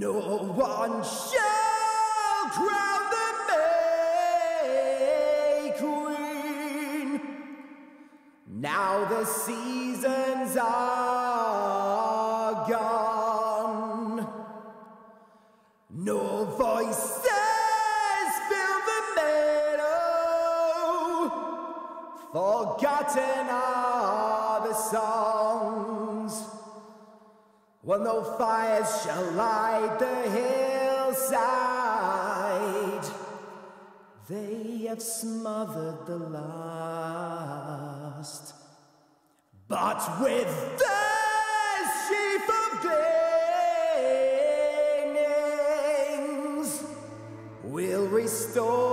No one shall crown the May Queen. Now the seasons no fires shall light the hillside. They have smothered the last. But with the sheaf of gleanings, we'll restore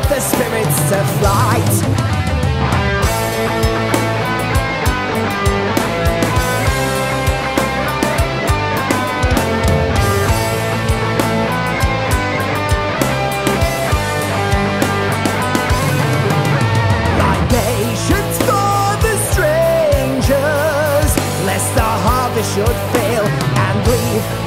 Put the spirits to flight. For the strangers, lest harvest should fail and leave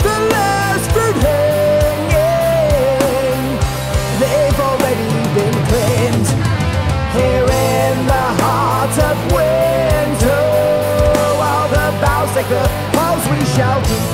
脚步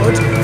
and